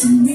friends